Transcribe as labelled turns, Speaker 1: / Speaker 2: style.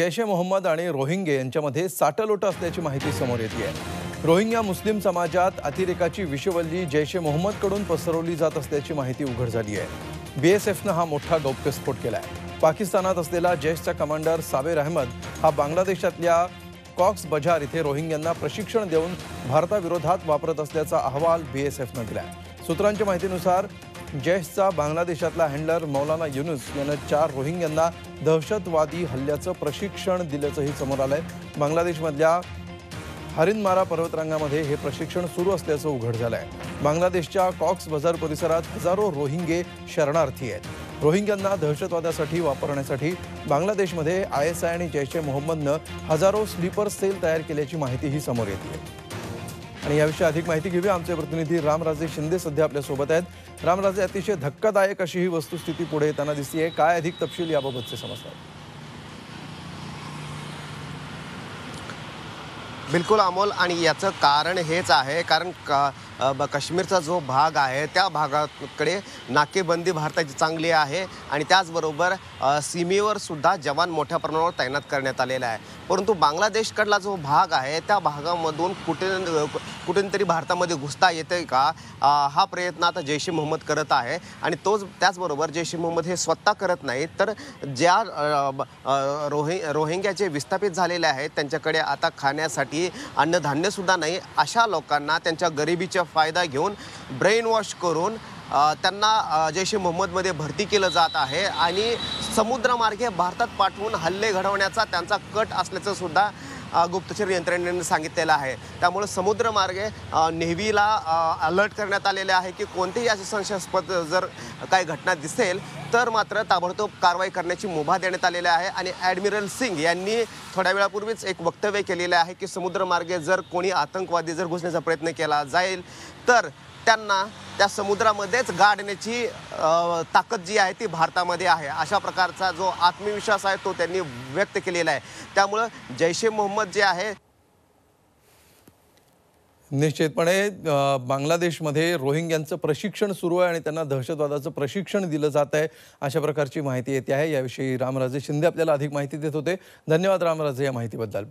Speaker 1: जैश ए मोहम्मद आणि रोहिंगे यांच्यामध्ये साटलोट असल्याची माहिती समोर येते आहे. रोहिंग्या मुस्लिम समाजात अतिरेकाची विषवल्ली जैश ए मोहम्मदकडून पसरवली जात असल्याची माहिती उघड झाली आहे. बीएसएफनं हा मोठा गौप्यस्फोट केला आहे पाकिस्तानात असलेला जैशचा कमांडर साबेर अहमद हा बांगलादेशातल्या कॉक्स बजार इथे रोहिंग्यांना प्रशिक्षण देऊन भारताविरोधात वापरत असल्याचा अहवाल बीएसएफनं दिला आहे सूत्रांच्या माहितीनुसार जैशचा बांगलादेशातला हँडलर मौलाना युनुस यानं चार रोहिंग्यांना दहशतवादी हल्ल्याचं प्रशिक्षण दिल्याचंही समोर आलं आहे बांगलादेशमधल्या हरिनमारा पर्वतरांगामध्ये हे प्रशिक्षण सुरू असल्याचं उघड झालं आहे बांगलादेशच्या कॉक्स बाजार परिसरात हजारो रोहिंगे शरणार्थी आहेत. रोहिंग्यांना दहशतवादासाठी वापरण्यासाठी बांगलादेशमध्ये आय एस आय आणि जैश ए मोहम्मदनं हजारो स्लीपर सेल तयार केल्याची माहितीही समोर येते आणि याविषयी अधिक माहिती घेऊया. आमचे प्रतिनिधी रामराजे शिंदे सध्या आपल्यासोबत आहेत. रामराजे अतिशय धक्कादायक अशी ही वस्तुस्थिती पुढे येताना दिसतीये. काय अधिक तपशील याबाबतचे समजतात
Speaker 2: बिलकुल अमोल आणि याचं कारण हेच आहे. कारण का काश्मीरचा जो भाग आहे त्या भागाकडे नाकेबंदी भारताची चांगली आहे आणि त्याचबरोबर सीमेवर सुद्धा जवान मोठ्या प्रमाणावर तैनात करण्यात आलेला आहे. परंतु बांगलादेशकडला जो भाग आहे त्या भागामधून कुठे कुठून तरी भारतामध्ये घुसता येते का? हा प्रयत्न आता जैश ए मोहम्मद करत आहे आणि तोच त्याचबरोबर जैश ए मोहम्मद हे स्वतः करत नाही तर ज्या अ, रोहि रोहिंग्या जे विस्थापित झालेले आहेत त्यांच्याकडे आता खाण्यासाठी अन्नधान्यसुद्धा नाही. अशा लोकांना त्यांच्या गरिबीच्या फायदा घेऊन ब्रेन वॉश करून त्यांना जैश ए मोहम्मदमध्ये भरती केलं जात आहे. आणि समुद्रमार्गे भारतात पाठवून हल्ले घडवण्याचा त्यांचा कट असल्याचं सुद्धा गुप्तचर यंत्रणेनं सांगितलेलं आहे. त्यामुळे समुद्रमार्गे नेव्हीला अलर्ट करण्यात आलेले आहे की कोणतेही असे संशयास्पद जर काही घटना दिसेल तर मात्र ताबडतोब कारवाई करण्याची मुभा देण्यात आलेली आहे आणि ॲडमिरल सिंग यांनी थोड्या वेळापूर्वीच एक वक्तव्य केलेलं आहे की समुद्रमार्गे जर कोणी आतंकवादी जर घुसण्याचा प्रयत्न केला जाईल तर त्यांना त्या समुद्रामध्येच गाडण्याची ताकद जी आहे ती भारतामध्ये आहे. अशा प्रकारचा जो आत्मविश्वास आहे तो त्यांनी व्यक्त केलेला आहे. त्यामुळं जैश ए मोहम्मद जे आहे
Speaker 1: निश्चितपणे बांगलादेशमध्ये रोहिंग्यांचं प्रशिक्षण सुरू आहे आणि त्यांना दहशतवादाचं प्रशिक्षण दिलं जात आहे. अशा प्रकारची माहिती येते आहे. याविषयी रामराजे शिंदे आपल्याला अधिक माहिती देत होते. धन्यवाद रामराजे या माहितीबद्दल.